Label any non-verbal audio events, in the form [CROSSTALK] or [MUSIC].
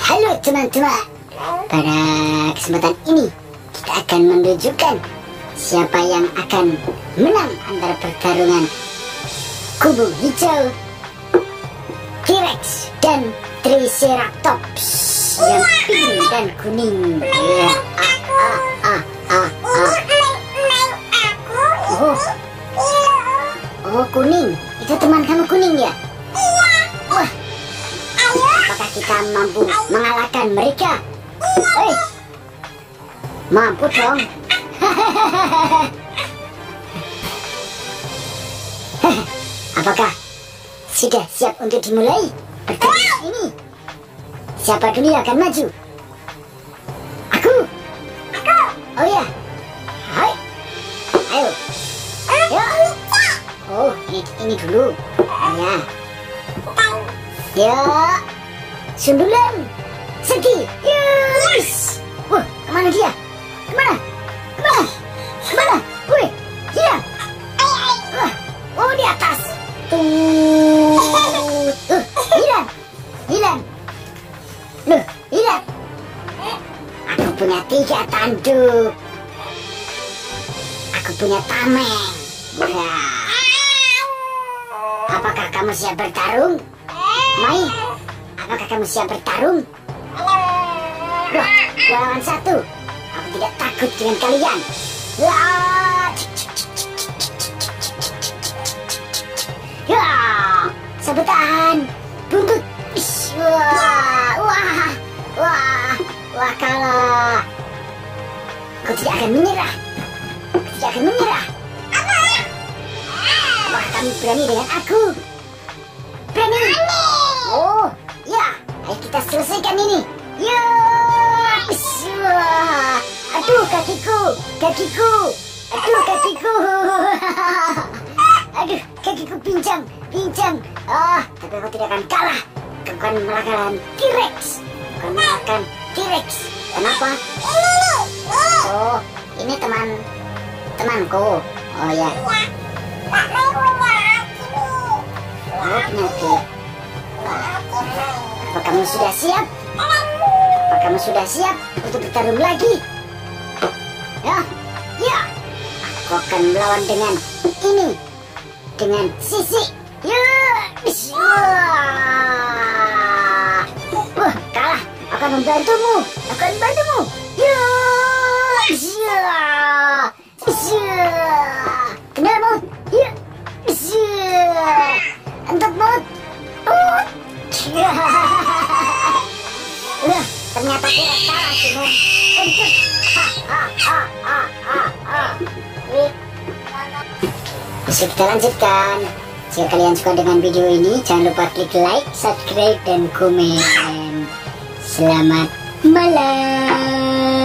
Halo teman-teman Pada kesempatan ini Kita akan menunjukkan Siapa yang akan menang Antara pertarungan Kubu hijau T-Rex dan Triceratops Yang pink dan kuning ya. ah, ah, ah, ah, ah. Oh, oh kuning Itu teman kamu kuning ya? Kita mampu mengalahkan mereka? Hei, mampu dong. [LAUGHS] Apakah sudah siap untuk dimulai pertandingan ini? Siapa dulu yang akan maju? Aku. Aku. Oh ya. Hai. Ayo. Ya. Oh, ini, ini dulu. Ya. Ya. Sundulan. Segi. Yes. Wah, ke mana dia? Ke mana? Ke mana? Ke mana? Wih, dia. Wah, oh di atas. Tuh. Uh, hilang. Hilang. Loh, hilang. Aku punya tiga tanduk. Aku punya tameng. Wah. Apakah kamu siap bertarung? Karena kakak masih siap bertarung. Loh, dua lawan satu. Aku tidak takut dengan kalian. Ya, ya. sabetan, buntut. Wah, wah, wah, wah kalah. Aku tidak akan menyerah. Aku tidak akan menyerah. Wah, kamu berani dengan aku. Kakiku. Aduh, kakiku. [LAUGHS] Aduh, kakiku pincang. Pincang. Ah, tapi aku tidak akan kalah. Aku akan mengalahkan T-Rex. Akan mengalahkan T-Rex. Kenapa? Oh, ini teman temanku. Oh ya. Oh, penyakit. Apa kamu sudah siap? Apa kamu sudah siap untuk bertarung lagi? akan melawan dengan ini. Dengan sisi. Ya, Wah. Kalah. Akan membantumu. Akan membantumu. Kena maut entut maut Loh, ternyata tidak kalah sih, kita lanjutkan. Jika kalian suka dengan video ini, jangan lupa klik like, subscribe, dan komen. Selamat malam.